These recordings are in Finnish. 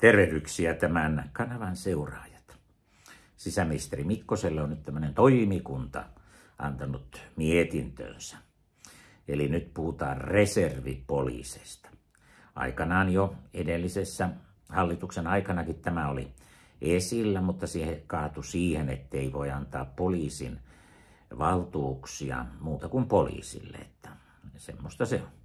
Tervehdyksiä tämän kanavan seuraajat. Sisäministeri Mikkoselle on nyt tämmöinen toimikunta antanut mietintönsä. Eli nyt puhutaan reservipoliisista. Aikanaan jo edellisessä hallituksen aikanakin tämä oli esillä, mutta siihen kaatu siihen, ettei voi antaa poliisin valtuuksia muuta kuin poliisille. Että semmoista se on.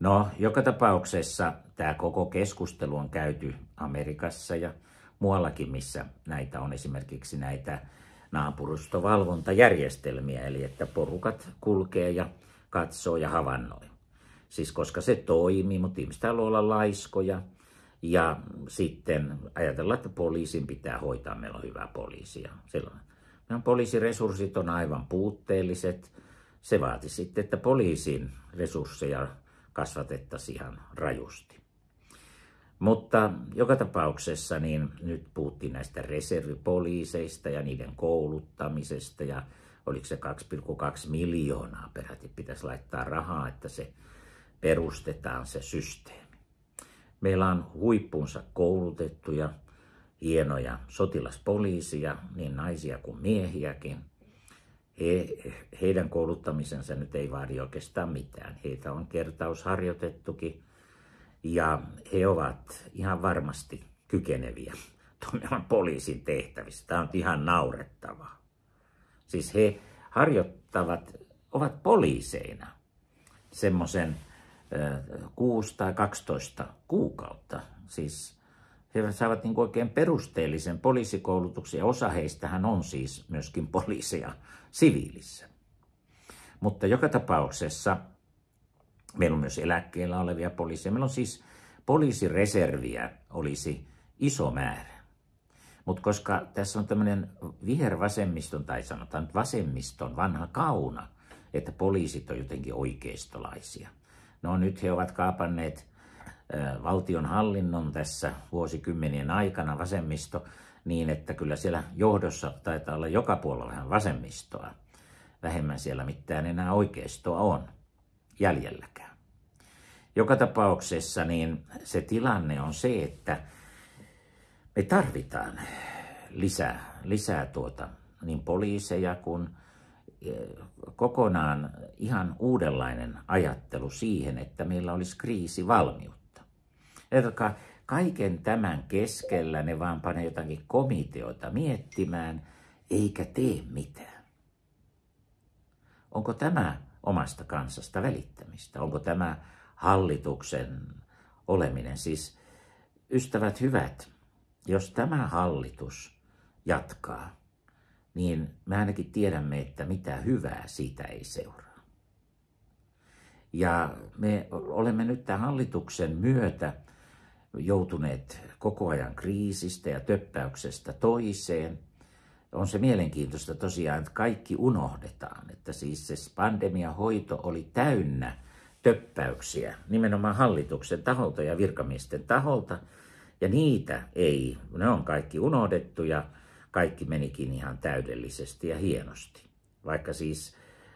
No, joka tapauksessa tämä koko keskustelu on käyty Amerikassa ja muuallakin, missä näitä on esimerkiksi näitä naapurustovalvontajärjestelmiä, eli että porukat kulkee ja katsoo ja havainnoi. Siis koska se toimii, mutta ihmiset haluaa olla laiskoja ja sitten ajatellaan, että poliisin pitää hoitaa, meillä on hyvä poliisia. Silloin. Meidän poliisiresurssit on aivan puutteelliset. Se vaati sitten, että poliisin resursseja kasvatettaisiin ihan rajusti. Mutta joka tapauksessa niin nyt puhuttiin näistä reservipoliiseista ja niiden kouluttamisesta ja oliko se 2,2 miljoonaa peräti pitäisi laittaa rahaa, että se perustetaan se systeemi. Meillä on huippunsa koulutettuja, hienoja sotilaspoliisia, niin naisia kuin miehiäkin he, heidän kouluttamisensa nyt ei vaadi oikeastaan mitään. Heitä on kertausharjoitettukin ja he ovat ihan varmasti kykeneviä toimimaan poliisin tehtävissä. Tämä on ihan naurettavaa. Siis he harjoittavat, ovat poliiseina semmoisen 6 tai 12 kuukautta. Siis he saavat niin oikein perusteellisen poliisikoulutuksen ja osa heistähän on siis myöskin poliiseja siviilissä. Mutta joka tapauksessa meillä on myös eläkkeellä olevia poliiseja. Meillä on siis poliisireserviä olisi iso määrä. Mutta koska tässä on tämmöinen vihervasemmiston, tai sanotaan vasemmiston vanha kauna, että poliisit on jotenkin oikeistolaisia. No nyt he ovat kaapanneet valtion hallinnon tässä vuosikymmenien aikana vasemmisto niin, että kyllä siellä johdossa taitaa olla joka puolella vähän vasemmistoa. Vähemmän siellä mitään enää oikeistoa on jäljelläkään. Joka tapauksessa niin se tilanne on se, että me tarvitaan lisää, lisää tuota, niin poliiseja kuin kokonaan ihan uudenlainen ajattelu siihen, että meillä olisi kriisivalmiutta. Ajatelkaa, kaiken tämän keskellä ne vaan panee jotakin komiteoita miettimään, eikä tee mitään. Onko tämä omasta kansasta välittämistä? Onko tämä hallituksen oleminen? Siis ystävät hyvät, jos tämä hallitus jatkaa, niin me ainakin tiedämme, että mitä hyvää siitä ei seuraa. Ja me olemme nyt tämän hallituksen myötä joutuneet koko ajan kriisistä ja töppäyksestä toiseen. On se mielenkiintoista tosiaan, että kaikki unohdetaan, että siis se pandemian hoito oli täynnä töppäyksiä nimenomaan hallituksen taholta ja virkamiesten taholta. Ja niitä ei, ne on kaikki unohdettu ja kaikki menikin ihan täydellisesti ja hienosti. Vaikka siis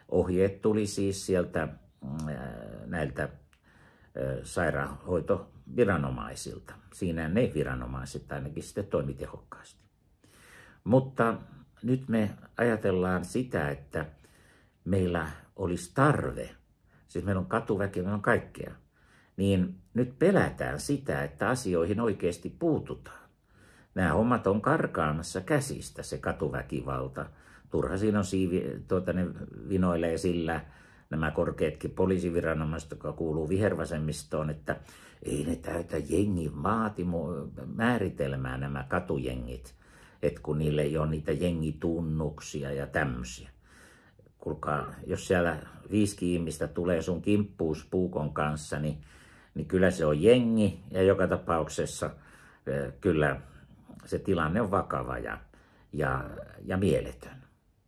ohjeet tuli siis sieltä näiltä sairaanhoitoviranomaisilta. Siinä ne viranomaiset ainakin sitten toimi tehokkaasti. Mutta nyt me ajatellaan sitä, että meillä olisi tarve, siis meillä on katuväki, meillä on kaikkea, niin nyt pelätään sitä, että asioihin oikeasti puututaan. Nämä hommat on karkaamassa käsistä, se katuväkivalta. Turha siinä on siivi, tuota, ne vinoilee sillä, nämä korkeatkin poliisiviranomaiset, jotka kuuluu vihervasemmistoon, että ei ne täytä jengin vaatimo, määritelmää nämä katujengit, että kun niille ei ole niitä jengitunnuksia ja tämmöisiä. Kuulkaa, jos siellä viisi ihmistä tulee sun kimppuus puukon kanssa, niin, niin kyllä se on jengi ja joka tapauksessa kyllä se tilanne on vakava ja, ja, ja mieletön.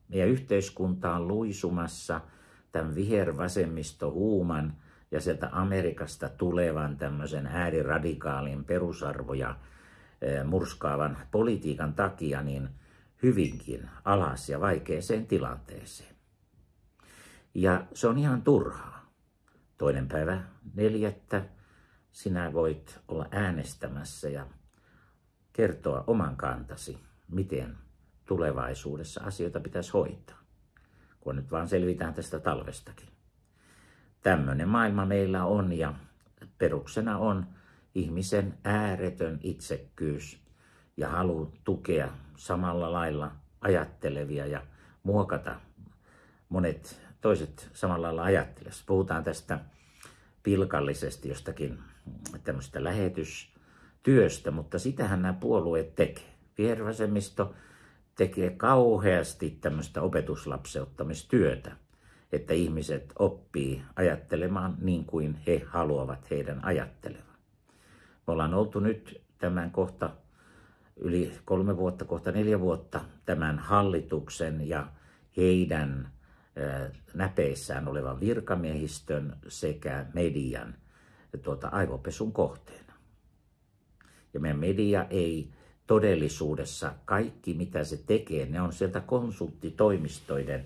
Meidän yhteiskunta on luisumassa – tämän vihervasemmisto huuman ja sieltä Amerikasta tulevan tämmöisen ääriradikaalin perusarvoja eh, murskaavan politiikan takia niin hyvinkin alas ja vaikeeseen tilanteeseen. Ja se on ihan turhaa. Toinen päivä neljättä sinä voit olla äänestämässä ja kertoa oman kantasi, miten tulevaisuudessa asioita pitäisi hoitaa, kun nyt vaan selvitään tästä talvestakin. Tämmöinen maailma meillä on ja peruksena on ihmisen ääretön itsekkyys ja halu tukea samalla lailla ajattelevia ja muokata monet toiset samalla lailla ajattelessa. Puhutaan tästä pilkallisesti jostakin tämmöistä lähetystyöstä, mutta sitähän nämä puolueet tekee. Vihervasemmisto tekee kauheasti tämmöistä opetuslapseuttamistyötä, että ihmiset oppii ajattelemaan niin kuin he haluavat heidän ajattelevan. Me ollaan oltu nyt tämän kohta yli kolme vuotta, kohta neljä vuotta tämän hallituksen ja heidän näpeissään olevan virkamiehistön sekä median tuota, aivopesun kohteena. Ja meidän media ei todellisuudessa kaikki, mitä se tekee, ne on sieltä konsulttitoimistoiden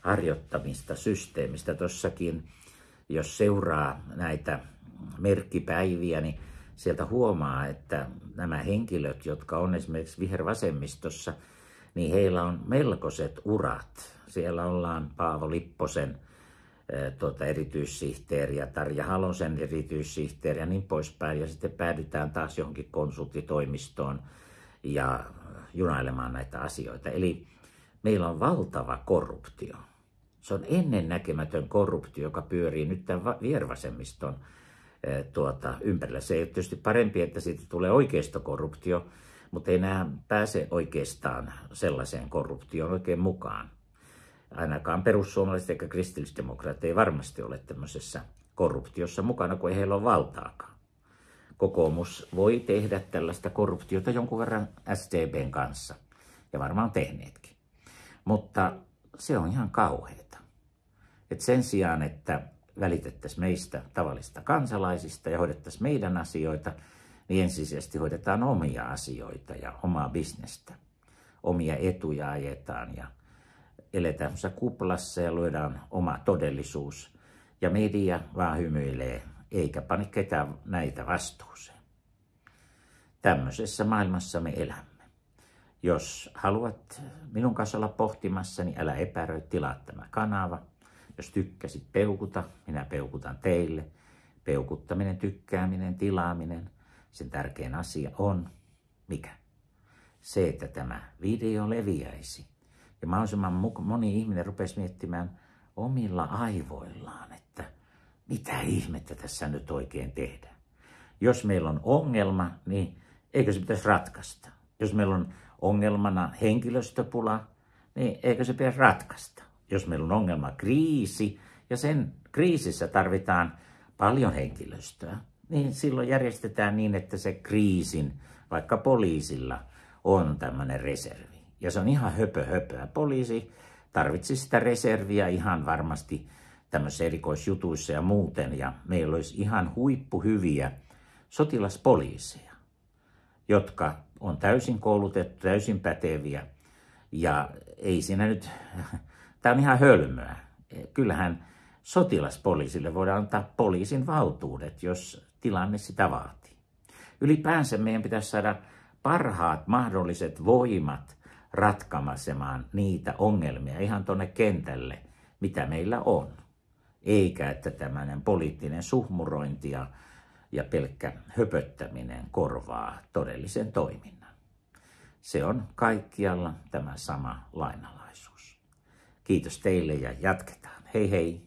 harjoittamista systeemistä. Tossakin, jos seuraa näitä merkkipäiviä, niin sieltä huomaa, että nämä henkilöt, jotka on esimerkiksi vihervasemmistossa, niin heillä on melkoiset urat. Siellä ollaan Paavo Lipposen tuota, erityissihteeri ja Tarja Halosen erityissihteeri ja niin poispäin. Ja sitten päädytään taas johonkin konsulttitoimistoon ja junailemaan näitä asioita. Eli meillä on valtava korruptio. Se on ennennäkemätön korruptio, joka pyörii nyt tämän viervasemmiston tuota, ympärillä. Se ei ole tietysti parempi, että siitä tulee oikeistokorruptio, mutta ei enää pääse oikeastaan sellaiseen korruptioon oikein mukaan. Ainakaan perussuomalaiset eikä kristillisdemokraatit ei varmasti ole tämmöisessä korruptiossa mukana, kun ei heillä ole valtaakaan. Kokoomus voi tehdä tällaista korruptiota jonkun verran STBn kanssa, ja varmaan tehneetkin. Mutta se on ihan kauheita. Et sen sijaan, että välitettäisiin meistä tavallista kansalaisista ja hoidettaisiin meidän asioita, niin ensisijaisesti hoidetaan omia asioita ja omaa bisnestä. Omia etuja ajetaan ja eletään kuplassa ja luodaan oma todellisuus. Ja media vaan hymyilee, eikä pane ketään näitä vastuuseen. Tämmöisessä maailmassa me elämme. Jos haluat minun kanssa olla pohtimassa, niin älä epäröi, tilaa tämä kanava. Jos tykkäsit peukuta, minä peukutan teille. Peukuttaminen, tykkääminen, tilaaminen – sen tärkein asia on, mikä? Se, että tämä video leviäisi. Ja mahdollisimman moni ihminen rupesi miettimään omilla aivoillaan, että mitä ihmettä tässä nyt oikein tehdään. Jos meillä on ongelma, niin eikö se pitäisi ratkaista? Jos meillä on ongelmana henkilöstöpula, niin eikö se pitäisi ratkaista? Jos meillä on ongelma kriisi, ja sen kriisissä tarvitaan paljon henkilöstöä, niin silloin järjestetään niin, että se kriisin, vaikka poliisilla, on tämmöinen reservi. Ja se on ihan höpö höpöä. Poliisi tarvitsi sitä reserviä ihan varmasti tämmöisissä erikoisjutuissa ja muuten. Ja meillä olisi ihan huippuhyviä sotilaspoliiseja, jotka on täysin koulutettu, täysin päteviä. Ja ei siinä nyt, tämä on ihan hölmöä. Kyllähän sotilaspoliisille voidaan antaa poliisin valtuudet, jos tilanne sitä vaatii. Ylipäänsä meidän pitäisi saada parhaat mahdolliset voimat ratkaisemaan niitä ongelmia ihan tuonne kentälle, mitä meillä on. Eikä, että tämmöinen poliittinen suhmurointi ja, ja pelkkä höpöttäminen korvaa todellisen toiminnan. Se on kaikkialla tämä sama lainalaisuus. Kiitos teille ja jatketaan. Hei hei!